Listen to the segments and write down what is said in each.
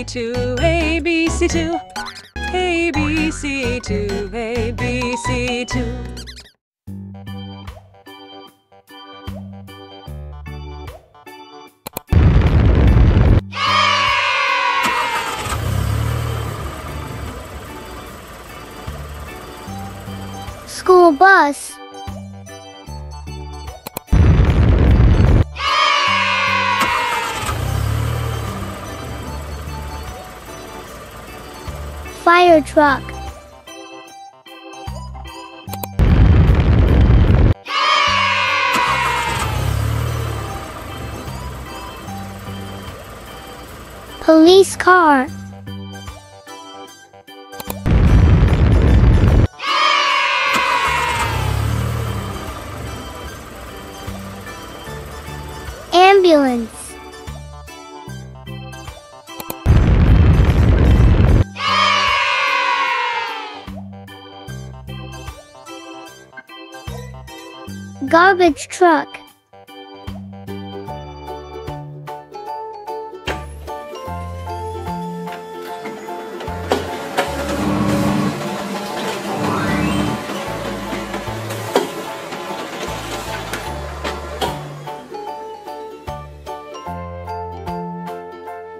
ABC2, ABC2, ABC2, ABC2. School bus. Fire truck. Police car. Ambulance. Garbage truck.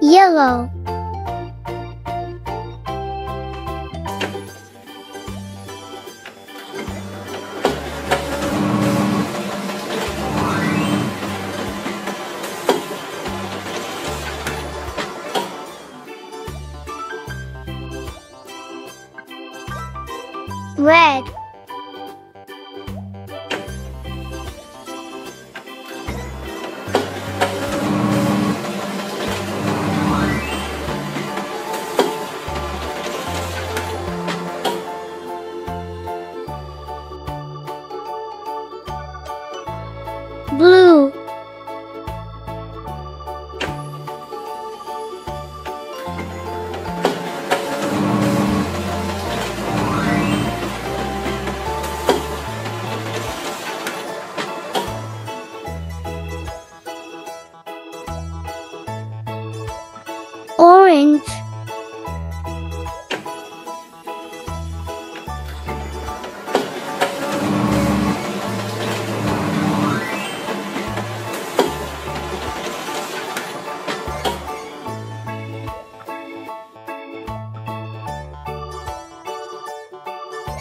Yellow. Red. Blue. Orange.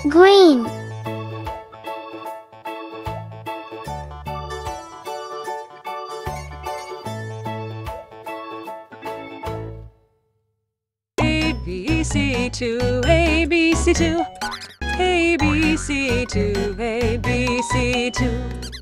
Green. ABC2, ABC2, ABC2, ABC2.